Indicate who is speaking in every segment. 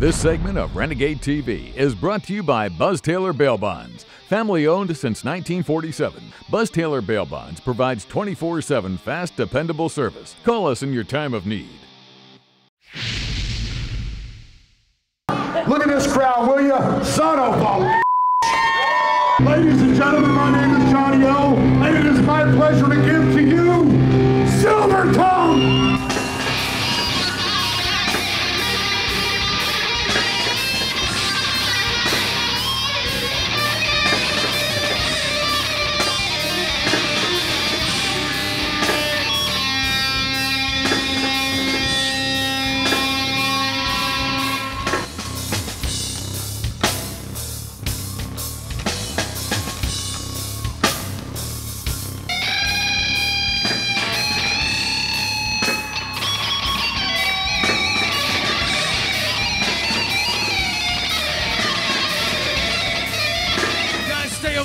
Speaker 1: This segment of Renegade TV is brought to you by Buzz Taylor Bail Bonds. Family owned since 1947, Buzz Taylor Bail Bonds provides 24 7 fast, dependable service. Call us in your time of need.
Speaker 2: Look at this crowd, will you? Son of a Ladies and gentlemen, my name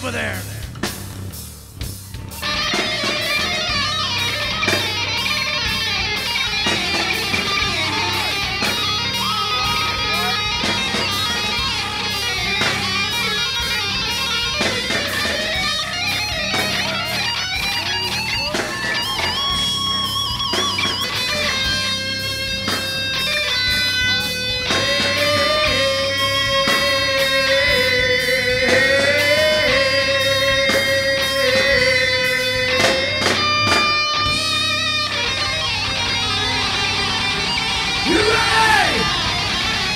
Speaker 3: over there.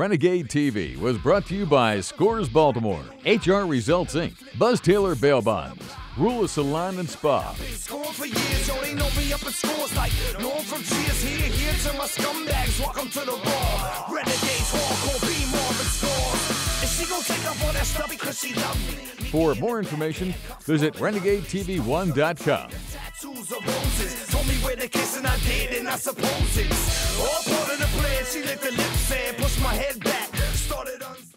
Speaker 1: Renegade TV was brought to you by Scores Baltimore, HR Results Inc., Buzz Taylor Bail Bonds, Rula Salon and Spa,
Speaker 4: Scoring for years, yo, they know me up in scores like known from cheers here, here to my scumbags. Welcome to the raw. Renegades, hardcore, be Marvin scores. And she gon' take up all that stuff because she love me.
Speaker 1: For more information, visit renegadetv1.com
Speaker 4: told me where to kiss and I did, and I suppose it's all part of the plan. She licked her lips and pushed my head back, started on.